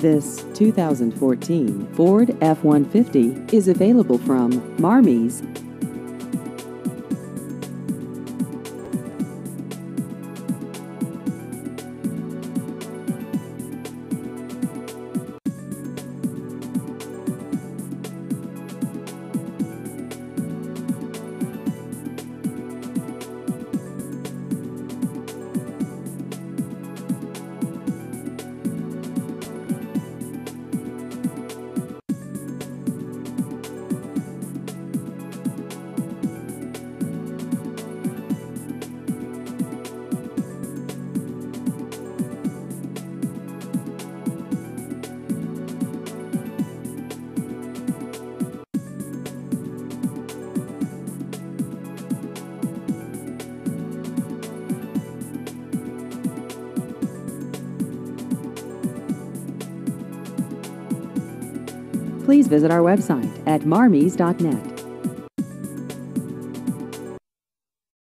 This 2014 Ford F-150 is available from Marmies. Please visit our website at marmies.net.